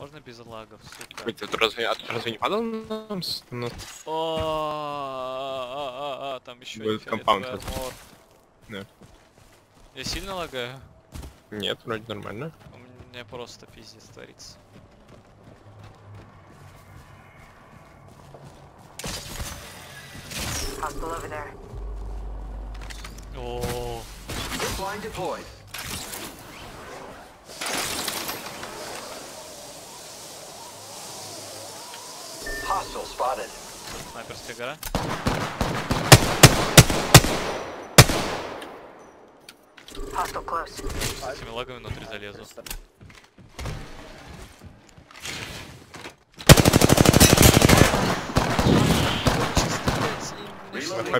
Можно без лагов, сука. Блин, ты разве, а тут разве не падал нам с- О, а, а, а, там еще Будет компаунд Да. Я сильно лагаю? Нет, вроде нормально. У меня просто пиздец творится. Hostile over there. Deployed. Снайперская гора. С этими лагами внутрь залезу.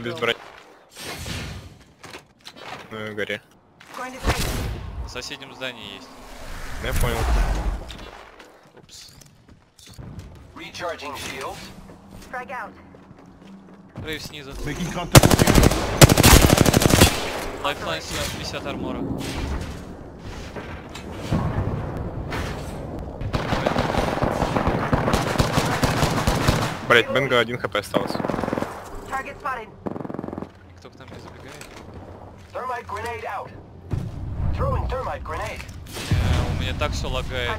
Без брони. На горе. В соседнем здании есть. Я понял. Recharging shields. Frag out. Wraith снизу. Making contact with the enemy. Lifeline 750 armor а. Блять, Бенга один хп spotted. Никто к нам не забегает. Thermite grenade out. Throwing thermite grenade. Э, у меня так все лагает,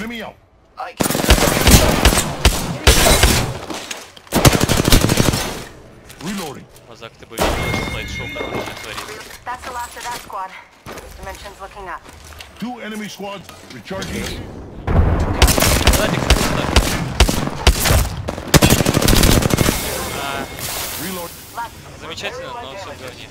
Enemy out. I can. Reloading. Мазак, ты бы видел слайд-шоу, который у меня творится. That's the last of that squad. Dimensions looking up. Two enemy squads. Recharging. Сзади кто-то. А, Reload. Last. замечательно, но все в говне.